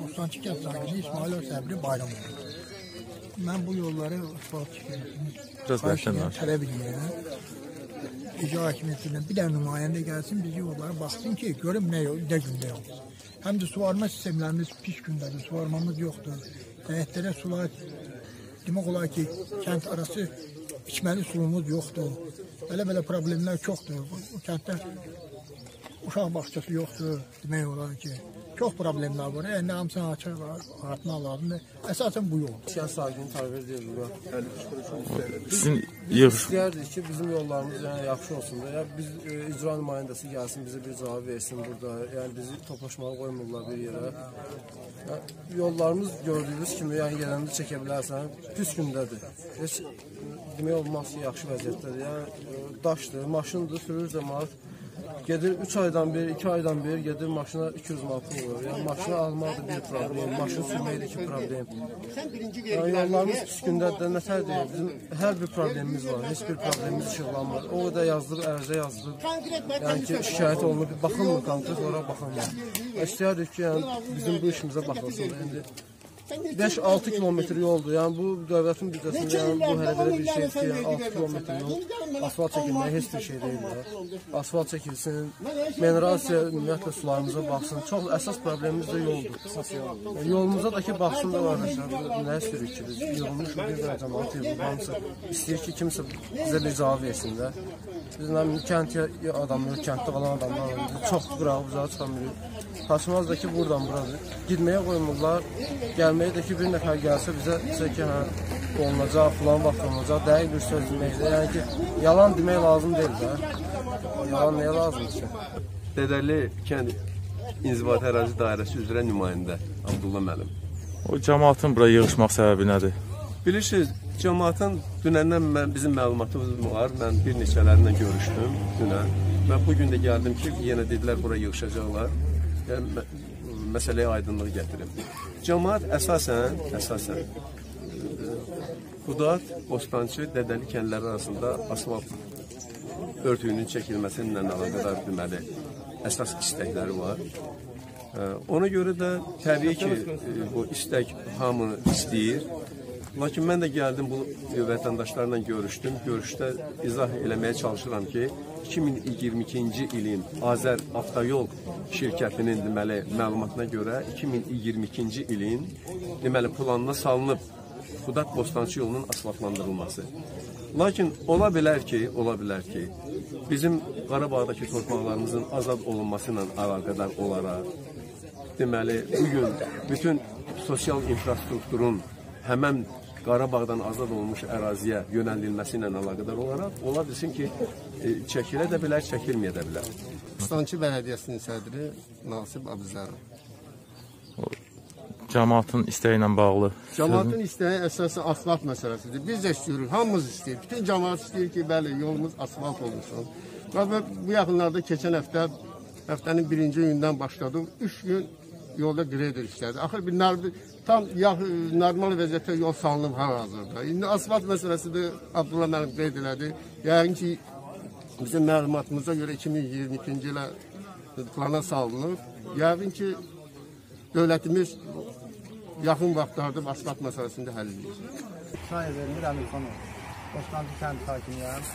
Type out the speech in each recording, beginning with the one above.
Bostancı kənd sakini İsmailov Səbri Bayramoğlu. Mən bu yolları. Biraz bərkdən danış. Tələb edirəm. İcra hakimiyyətindən bir dənə nümayəndə gəlsin, bizi yollara baxsın ki, görüm nə yol, nə gündə yol. Həm də suvarma sistemlərimiz pis gündədir, suvarmamız yoxdur. Həyətlərə sular demək olar ki, kənd arası içməli suyumuz yoxdur. Belə-belə problemlər çoxdur. Bu kənddə uşaq bağçası yoxdur, demək olar ki, çox problemlər var. Yəni hamısını açıq artmaq lazımdır. Əsasən bu yol. Kənd sakini. 53 kuruşun üstədir. Sizin İstəyərdik ki, bizim yollarımız yəni yaxşı olsun da. Ya biz e, icra nümayəndəsi gəlsin, bizə bir cavab versin burada. Yəni bizi toplaşmağa qoymurlar bir yerə. Ya, yollarımız gördüyünüz kimi, yəni yerində çəkə bilərsən, pis gündədir. Heç demək olmaz ki, yaxşı vəziyyətdədir. Yəni e, daşdır, maşındır, sürür cəmaət. Gedir 3 aydan bir, 2 aydan bir gedir maşına 200 manat pul verir. Yəni maşını almaq da bir problem, maşın sürmək də iki problem. Yəni yollarımız pis gündədir, nətər deyir, bizim hər bir problemimiz var, heç bir problemimiz işıqlanmır. O da yazılır, ərizə yazılır. Yəni ki, şikayət olunur, bir baxılmır konkret olaraq baxılmır. İstəyərdik ki, yəni bizim bu işimizə baxılsın. da. İndi 5-6 kilometr yoldur. Yəni bu dövlətin büdcəsində yəni bu hələ belə bir şey ki, yəni 6 kilometr yol. Asfalt çəkilməyə heç bir şey deyil. Asfalt çəkilsin, minerasiya ümumiyyətlə sularımıza baxsın. Çox əsas problemimiz də yoldur. Yəni, yolumuza da ki baxsın da bu Nə istəyirik ki biz yığılmışıq bir dənə cəmaət yığılıb hamısı istəyir ki kimsə bizə bir cavab versin də. Biz nə kənd adamları, kənddə qalan adamlar çox qırağı bucağa çıxamırıq. Taşımaz da ki buradan buradır. Gitməyə qoymurlar. Gəlməyə də ki bir nəfər gəlsə bizə desə ki hə olunacaq, falan vaxt olunacaq. Dəqiq bir söz deməkdir. Yəni ki yalan demək lazım deyil də. Yalan nəyə lazımdır ki? Dədəli kənd inzibati ərazi dairəsi üzrə nümayəndə Abdullah müəllim. o cəmaatın bura yığışmaq səbəbi nədir? Bilirsiniz, cəmaatın dünəndən mən bizim məlumatımız var. Mən bir neçələrlə görüşdüm dünən və bu gün də gəldim ki, yenə dedilər bura yığışacaqlar. Yəni mə məsələyə aydınlıq gətirim. Cəmaat əsasən, əsasən Qudat, Bostançı, Dədəli kəndləri arasında asfalt örtüyünün çəkilməsi ilə əlaqədar deməli əsas istəkləri var. Ona görə də təbii ki, bu istək hamı istəyir. Lakin mən də gəldim bu vətəndaşlarla görüşdüm. Görüşdə izah eləməyə çalışıram ki, 2022-ci ilin Azər Avtoyol şirkətinin deməli məlumatına görə 2022-ci ilin deməli planına salınıb Xudat Bostançı yolunun asfaltlandırılması. Lakin ola bilər ki, ola bilər ki, bizim Qarabağdakı torpaqlarımızın azad olunması ilə əlaqədar olaraq deməli bu gün bütün sosial infrastrukturun həmən Qarabağdan azad olmuş əraziyə yönəldilməsi ilə əlaqədar olaraq ola bilsin ki, e, çəkilə də bilər, çəkilməyə də bilər. Bostançı Bələdiyyəsinin sədri Nasib Abuzərov. Cəmaatın istəyi ilə bağlı. Cəmaatın istəyi əsasən asfalt məsələsidir. Biz də istəyirik, hamımız istəyir. Bütün cəmaat istəyir ki, bəli, yolumuz asfalt olunsun. Və bu yaxınlarda keçən həftə həftənin birinci gündən başladım. 3 gün yolda qreyder işlədi. Axır bir tam yax, normal vəziyyətdə yol salınıb hal-hazırda. İndi asfalt məsələsidir. Abdullah müəllim qeyd elədi. Yəqin ki bizim məlumatımıza görə 2022-ci ilə plana salınıb. Yəqin ki dövlətimiz yaxın vaxtlarda asfalt məsələsində həll edəcək. Sayı vermir Əmirxanov. Bostancı kənd sakiniyəm.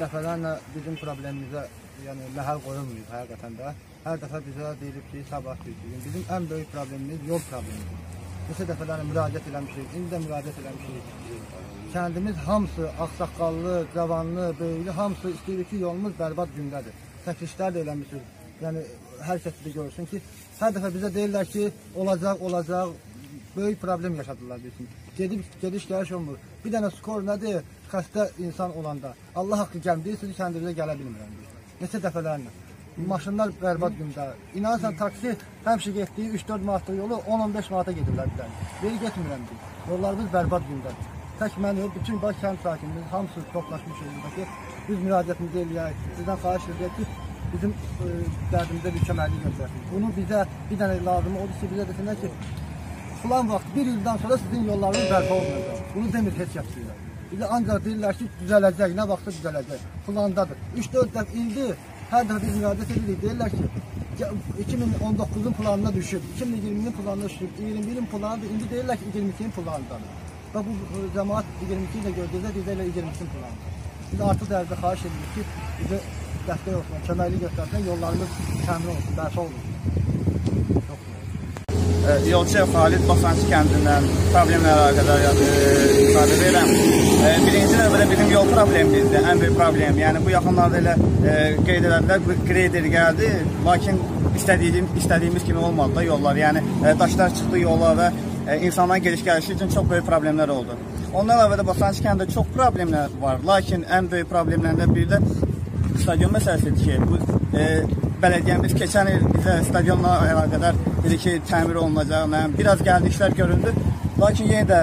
Dəfələrlə bizim problemimizə yəni məhəl qoyulmuyub həqiqətən də. Hər dəfə bizə deyilib ki, sabah düzgün. Bizim ən böyük problemimiz yol problemidir. Neçə dəfələrlə müraciət eləmişik, indi də müraciət eləmişik. Kəndimiz hamısı ağsaqqallı, cavanlı, böyüklü hamısı istəyir ki, yolumuz bərbad gündədir. Çəkilişlər də eləmişik. Yəni hər kəs də görsün ki, hər dəfə bizə deyirlər ki, olacaq, olacaq. Böyük problem yaşadılar bizim. Gedib gediş gəliş olmur. Bir dənə skor nədir? Xəstə insan olanda. Allah haqqı gəlm deyirsiniz, kəndinizə gələ bilmirəm. Neçə dəfələrlə. Maşınlar bərbad gündə. İnanırsan taksi həmişə getdiyi 3-4 manatlıq yolu 10-15 manata gedirlər bir dənə. Biri getmirəm deyir. Yollarımız bərbad gündədir. Tək mən yox, bütün baş kənd sakinləri hamısı toplaşmışıq burada ki, biz müraciətimizi eləyək. Sizdən xahiş edirik ki, bizim ə, dərdimizə bir köməklik göstərsin. Bunu bizə bir dənə lazım odur ki, bizə desinlər ki, filan vaxt bir ildən sonra sizin yollarınız bərpa olmayacaq. Bunu demir heç kəs sizə. Bizə ancaq deyirlər ki, düzələcək, nə vaxtsa düzələcək. Filandadır. 3-4 dəfə ildir hər dəfə biz müraciət edirik. Deyirlər ki, ya 2019-un planına düşüb, 2020-nin planına düşüb, 21-in planıdır. İndi deyirlər ki, 22-nin planındadır. Və bu cəmaət 22-yi də gördükdə deyirlər 22-nin planıdır. Biz artıq dərəcədə xahiş edirik ki, bizə dəstək olsun, köməklik göstərsin, yollarımız təmin olsun, bərpa olsun. Yolçu Xalid Basançı kəndindən problemlərlə əlaqədar e, ifadə verirəm. E, Birinci növbədə bizim yol problemimizdir, ən böyük problem. Yəni bu yaxınlarda elə e, qeyd elədilər, grader gəldi, lakin istədiyimiz, istədiyimiz kimi olmadı da yollar. Yəni e, daşlar çıxdı yola və e, insanların gediş-gəlişi üçün çox böyük problemlər oldu. Ondan əlavə də Basançı kəndində çox problemlər var, lakin ən böyük problemlərdən biri də stadion məsələsidir ki, bu e, bələdiyyəmiz keçən il bizə stadionla əlaqədar dedi ki, təmir olunacaq, nə, biraz gəldi işlər göründü. Lakin yenə də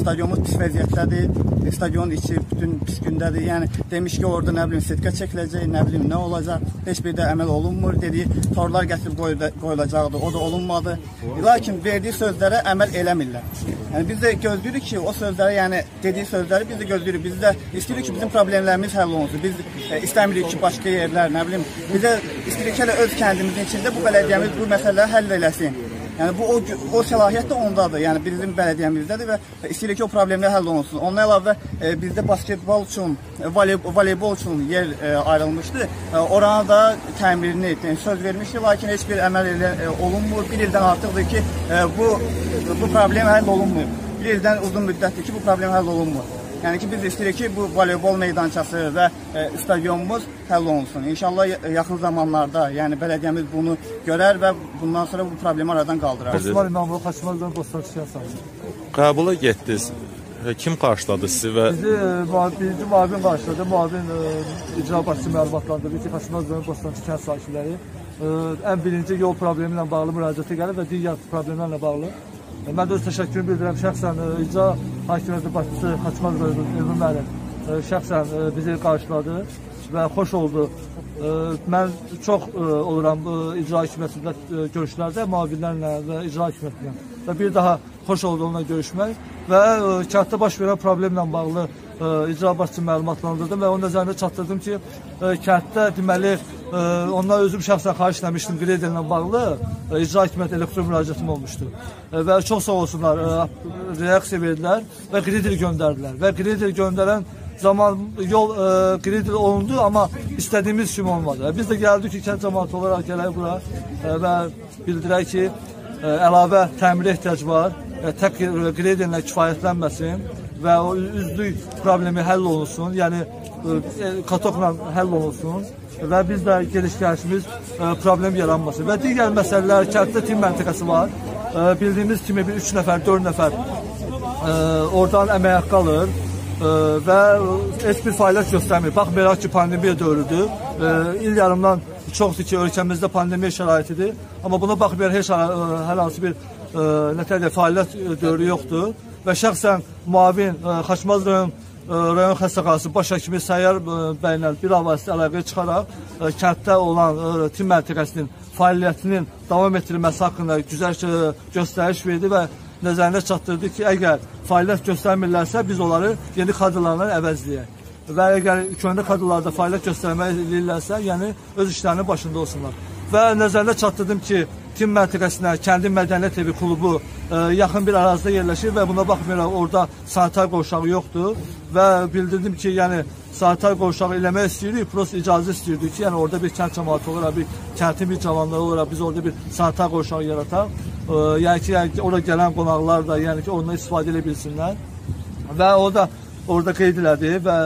stadionumuz pis vəziyyətdədir. Stadionun içi bütün pis gündədir. Yəni demiş ki, orada nə bilim setka çəkiləcək, nə bilim nə olacaq. Heç bir də əməl olunmur dedi. Torlar gətirib qoyula- qoyulacaqdı. O da olunmadı. Lakin verdiyi sözlərə əməl eləmirlər. Yəni biz də gözləyirik ki, o sözləri, yəni dediyi sözləri biz də gözləyirik. Biz də istəyirik ki, bizim problemlərimiz həll olunsun. Biz e, istəmirik ki, başqa yerlər, nə bilim, bizə istəyirik ki, öz kəndimizin içində bu bələdiyyəmiz bu məsələləri həll eləsin. Yəni bu o, o səlahiyyət də ondadır. Yəni bizim bələdiyyəmizdədir və istəyirik ki, o problemlər həll olunsun. Ondan əlavə e, bizdə basketbol üçün, e, voley, voleybol üçün yer e, ayrılmışdı. E, oranı da təmirini e, söz vermişdi, lakin heç bir əməl elə e, olunmur. Bir ildən artıqdır ki, e, bu bu problem həll olunmur. Bir ildən uzun müddətdir ki, bu problem həll olunmur. Yəni ki, biz istəyirik ki, bu voleybol meydançası və e, stadionumuz həll olunsun. İnşallah ya- yaxın zamanlarda, yəni bələdiyyəmiz bunu görər və bundan sonra bu problemi aradan qaldırar. Osman İmamoğlu Xaçmazdan Bostançıya sağlayır. Qəbula getdiniz. E, Kim qarşıladı sizi və Bizi e, birinci muavin qarşıladı. Muavin e, icra başçı məlumatlandırdı ki, Xaçmazdan Bostançı kənd sakinləri ən birinci yol problemi ilə bağlı müraciətə gəlib və digər problemlərlə bağlı. Mən də öz təşəkkürümü bildirirəm şəxsən icra hakimiyyəti başçısı Xaçmaz müəllim e, şəxsən e, bizi qarşıladı və xoş oldu. E, Mən çox oluram icra hakimiyyətində görüşlərdə müavinlərlə və icra hakimiyyətinə və bir daha xoş oldu onunla görüşmək və kənddə baş verən problemlə bağlı icra başçı məlumatlandırdım və onun nəzərinə çatdırdım ki, kənddə deməli e, ondan özüm şəxsən xahiş etmişdim Gredellə bağlı e, icra hakimiyyəti elektron müraciətim olmuşdu. E, və çox sağ olsunlar, e, reaksiya verdilər və Gredel göndərdilər və Gredel göndərən zaman yol e, Gredel olundu, amma istədiyimiz kimi olmadı. Biz də gəldik ki, kənd cəmaatı olaraq gələk bura e, və bildirək ki, e, əlavə təmirə ehtiyac var. E, tək Gredellə kifayətlənməsin və o üzlük problemi həll olunsun. Yəni e, katokla həll olunsun və biz də gediş-gəlişimiz e, problem yaranmasın. Və digər məsələlər, kənddə tim məntəqəsi var. E, bildiyimiz kimi bir 3 nəfər, 4 nəfər e, oradan əmək haqqı alır və heç bir fəaliyyət göstərmir. Baxmayaraq ki, pandemiya dövrüdür. İl yarımdan çoxdur ki, ölkəmizdə pandemiya şəraitidir. Amma buna baxmayaraq heç hər hansı bir e, nətərdə fəaliyyət dövrü yoxdur və şəxsən müavin Xaçmaz rayon rayon xəstəxanası baş həkimi Səyyar e, bəylə bir avazlı əlaqəyə çıxaraq e, kənddə olan e, tim məntəqəsinin fəaliyyətinin davam etdirilməsi haqqında e, göstəriş verdi və nəzərinə çatdırdı ki, əgər fəaliyyət göstərmirlərsə biz onları yeni kadrlarla əvəzləyək. Və əgər köhnə kadrlarda fəaliyyət göstərmək edirlərsə, yəni öz işlərinin başında olsunlar. Və nəzərinə çatdırdım ki, Tim məntəqəsinə kəndin mədəniyyət evi klubu e, yaxın bir ərazidə yerləşir və buna baxmayaraq orada sanitar qovşağı yoxdur və bildirdim ki, yəni sanitar qovşağı eləmək istəyirik, prosta icazə istəyirdik ki, yəni orada bir kənd cəmaatı olaraq, bir kəndin bir cavanları olaraq biz orada bir sanitar qovşağı yarataq. E, yəni ki, yəni ki, ora gələn qonaqlar da yəni ki, ondan istifadə edə bilsinlər. Və o da orada qeyd elədi və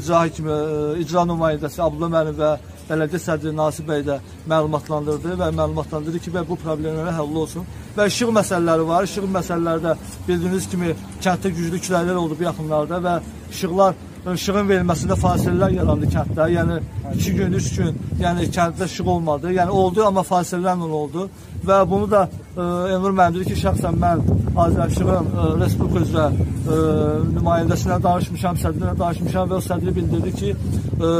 icra hakimi, e, icra nümayəndəsi Abdullah müəllim və bələdiyyə sədri Nasib bəy də məlumatlandırdı və məlumatlandırdı ki, və bu problemlərə həll olsun. Və işıq məsələləri var. İşıq məsələlərdə bildiyiniz kimi kənddə güclü küləklər oldu bu yaxınlarda və işıqlar işığın verilməsində fasilələr yarandı kənddə. Yəni 2 gün, 3 gün, yəni kənddə işıq olmadı. Yəni oldu, amma fasilələrlə oldu. Və bunu da e, Elnur müəllim dedi ki, şəxsən mən Azərişığın e, Respublika üzrə e, nümayəndəsinə danışmışam, sədrinə danışmışam və o sədri bildirdi ki, e,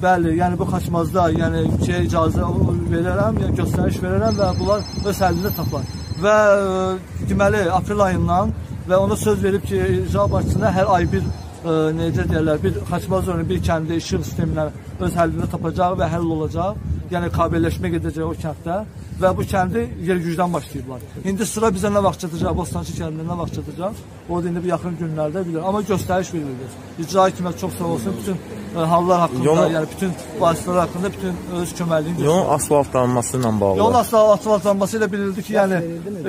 Bəli, yəni bu Xaçmazda, yəni şey icazə verərəm, yəni göstəriş verərəm və bunlar öz həllini tapar. Və ə, deməli aprel ayından və ona söz verib ki, icra başçısına hər ay bir e, necə deyirlər, bir Xaçmaz rayonu bir kəndə işıq sistemlə öz həllini tapacaq və həll olacaq. Yəni kabelləşmə gedəcək o kənddə və bu kəndi yer gücdən başlayıblar. İndi sıra bizə nə vaxt çatacaq, Bostançı kəndinə nə vaxt çatacaq? O da indi bu yaxın günlərdə bilir. Amma göstəriş verilir. İcra hakimiyyəti çox sağ olsun bütün e, hallar haqqında, Yolun- yəni bütün vasitələr haqqında bütün öz köməkliyin göstərir. Yolun asfaltlanması ilə bağlı. Yol asfalt asfaltlanması ilə bilildi ki, yəni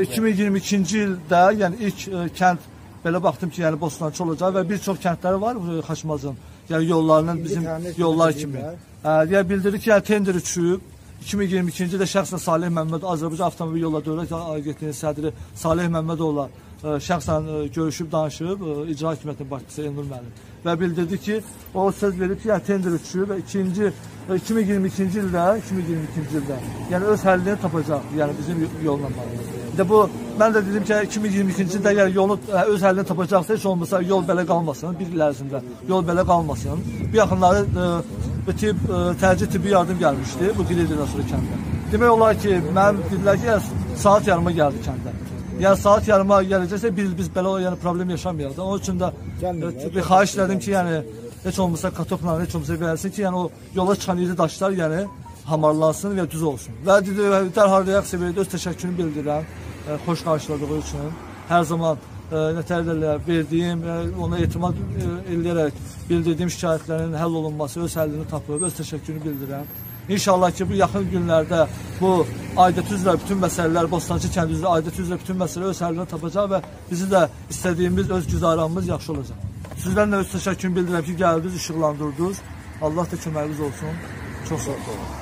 2022-ci ildə, yəni ilk ə, kənd belə baxdım ki, yəni Bostançı olacaq və bir çox kəndləri var bu Xaçmazın. Yəni yollarının bizim yollar kimi. Hə, deyə bildirdi ki, yəni tender uçub 2022-ci ildə şəxsən Salih Məmmədov Azərbaycan Avtomobil Yolları Dövlət Agentliyinin sədri Salih Məmmədovla ə, şəxsən ə, görüşüb danışıb ə, icra hakimiyyətinin başçısı Elnur müəllim və bildirdi ki, o söz verib ki, yəni tender uçub və ikinci ə, 2022-ci ildə, 2022-ci ildə yəni öz həllini tapacaq, yəni bizim yolla bağlı. Də bu mən də dedim ki, 2022-ci ildə yəni yolu ə, öz həllini tapacaqsa heç olmasa yol belə qalmasın, bir il ərzində yol belə qalmasın. Bu yaxınları bu tip ə, təcili tibbi yardım gəlmişdi bu Qilidirdən sonra kəndə. Demək olar ki, mən dedilər ki, saat yarıma gəldi kəndə. Yəni saat yarıma gələcəksə bir il biz belə yəni problem yaşamayaq da. Onun üçün də ə, bir xahiş elədim ki, yəni heç olmasa katokla heç olmasa versin ki, yəni o yola çıxan iri daşlar yəni hamarlansın və düz olsun. Və dərhal reaksiya verdi, öz təşəkkürümü bildirirəm ə, xoş qarşıladığı üçün. Hər zaman ə, nətər deyirlər, verdiyim, ə, ona etimad ə, eləyərək bildirdiyim şikayətlərin həll olunması, öz həllini tapıb, öz təşəkkürümü bildirirəm. İnşallah ki, bu yaxın günlərdə bu aidiyyət üzrə bütün məsələlər, Bostancı kəndi üzrə aidiyyət üzrə bütün məsələlər öz həllini tapacaq və bizi də istədiyimiz öz güzaranımız yaxşı olacaq. Sizdən də öz təşəkkürümü bildirirəm ki, gəldiniz, işıqlandırdınız. Allah da köməyiniz olsun. Çox sağ olun.